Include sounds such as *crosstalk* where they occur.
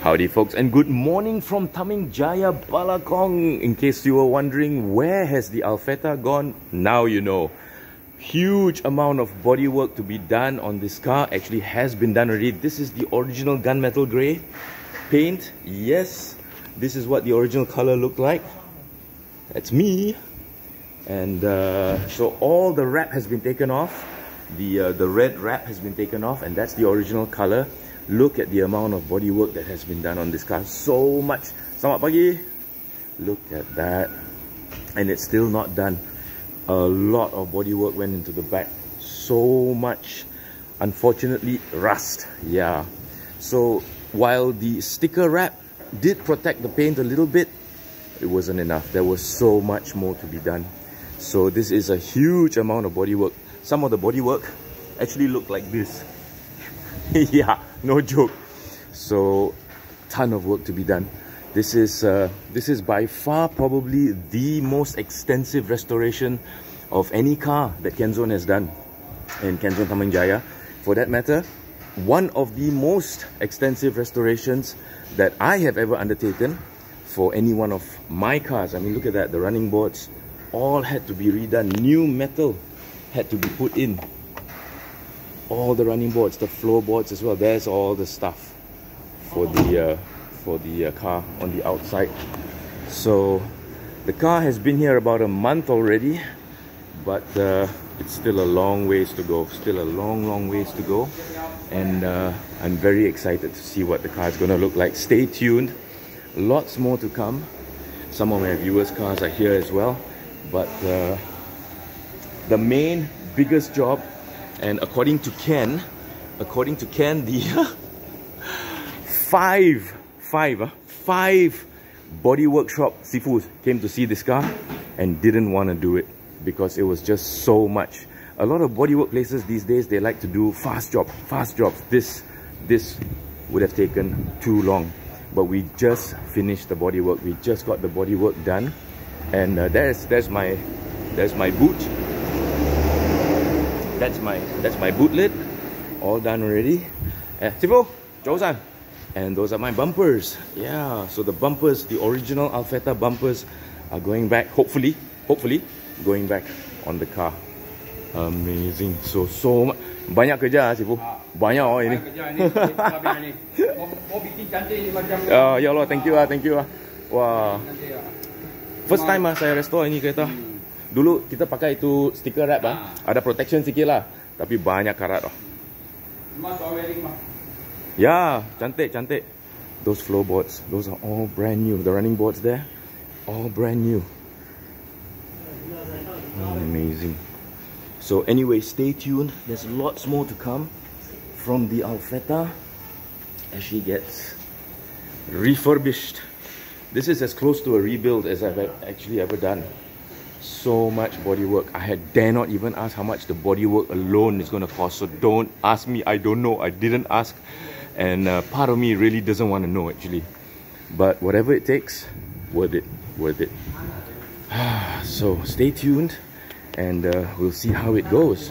Howdy folks and good morning from Taming Jaya Balakong. In case you were wondering where has the Alfetta gone, now you know. Huge amount of bodywork to be done on this car actually has been done already. This is the original gunmetal grey paint. Yes, this is what the original color looked like. That's me. And uh, so all the wrap has been taken off. The, uh, the red wrap has been taken off and that's the original color look at the amount of body work that has been done on this car. So much. Selamat pagi. Look at that. And it's still not done. A lot of body work went into the back. So much. Unfortunately rust. Yeah. So while the sticker wrap did protect the paint a little bit it wasn't enough. There was so much more to be done. So this is a huge amount of body work. Some of the body work actually looked like this. *laughs* Yeah, *laughs* no joke. So, ton of work to be done. This is uh, this is by far probably the most extensive restoration of any car that Kenzone has done in Kenzone Taming Jaya. For that matter, one of the most extensive restorations that I have ever undertaken for any one of my cars. I mean, look at that. The running boards all had to be redone. New metal had to be put in all the running boards, the floorboards as well. There's all the stuff for the uh, for the uh, car on the outside. So the car has been here about a month already, but uh, it's still a long ways to go. Still a long, long ways to go, and uh, I'm very excited to see what the car is going to look like. Stay tuned. Lots more to come. Some of my viewers' cars are here as well, but uh, the main biggest job and according to Ken, according to Ken, the *laughs* five, five, five body workshop Sifus came to see this car and didn't want to do it because it was just so much. A lot of bodywork places these days, they like to do fast jobs, fast jobs. This, this would have taken too long. But we just finished the bodywork. We just got the bodywork done. And uh, there's, there's my, there's my boot that's my that's my boot lid all done already. Eh, Sifu, Josan. and those are my bumpers. Yeah so the bumpers the original Alfetta bumpers are going back hopefully hopefully going back on the car. Amazing. So so much banyak kerja Sifu banyak oh ini. oh ya Allah thank you ah thank you ah. Wah. First time ah saya restore ini kereta Dulu kita pakai itu stiker wrap ah. Ada protection sikit lah. Tapi banyak karat oh. Ya, cantik, cantik. Those floorboards, those are all brand new. The running boards there, all brand new. Oh, amazing. So anyway, stay tuned. There's lots more to come from the Alfetta as she gets refurbished. This is as close to a rebuild as I've actually ever done so much body work. I had dare not even ask how much the body work alone is going to cost. So don't ask me. I don't know. I didn't ask. And uh, part of me really doesn't want to know actually. But whatever it takes, worth it. Worth it. *sighs* so stay tuned and uh, we'll see how it goes.